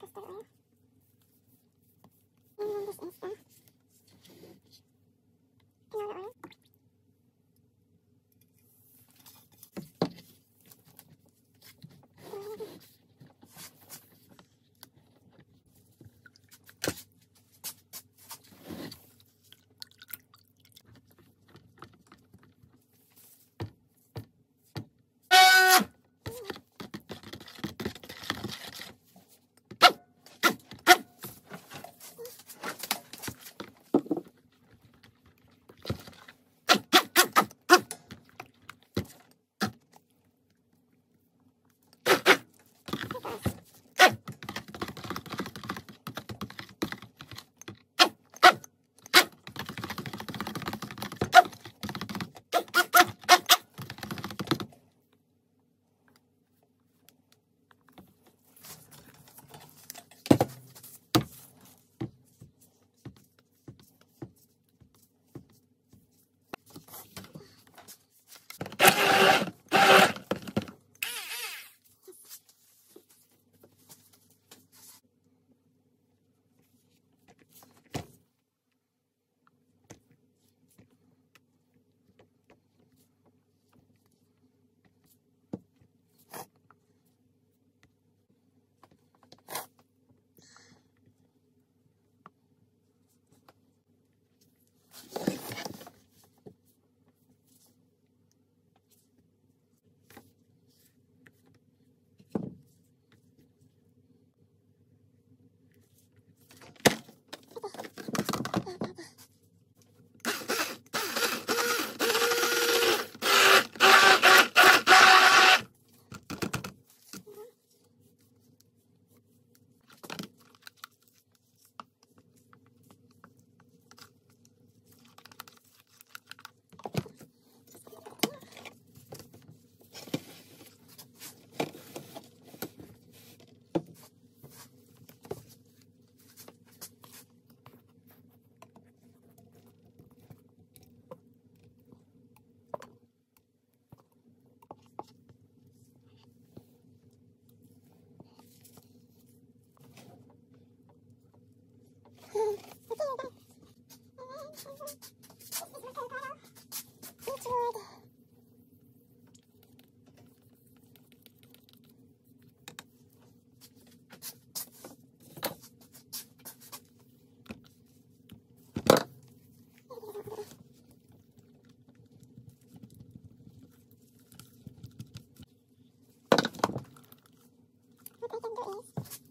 Let's start I think I'm doing